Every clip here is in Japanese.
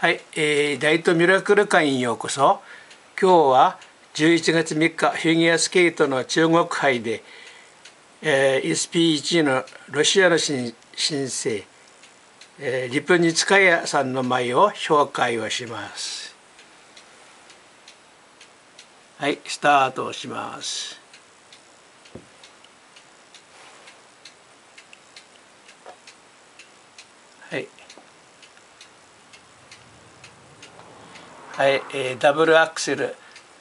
はい、えー、大東ミラクル館にようこそ。今日は11月3日フィギュアスケートの中国杯で、えー、SP1 のロシアの新新星、えー、リプニツカヤさんの舞を紹介をします。はいスタートをします。はい。はい、えー、ダブルアクセル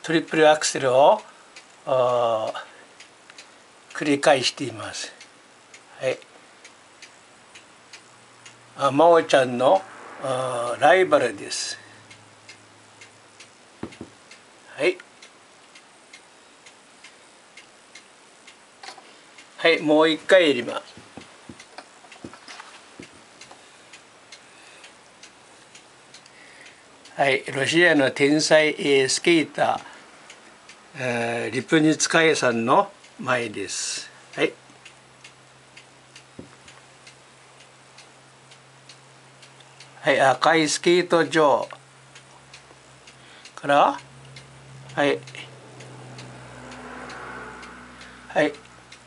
トリプルアクセルを繰り返しています。はい、あ真央ちゃんのライバルです。はい。はい、もう一回やります。はい、ロシアの天才スケーターリプニツカヤさんの前です。はい。はい、赤いスケート場からはいはい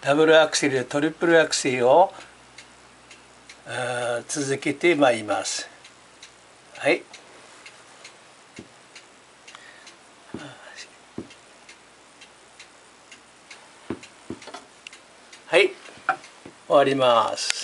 ダブルアクセルトリプルアクセルを続けてまいります。はいはい終わります。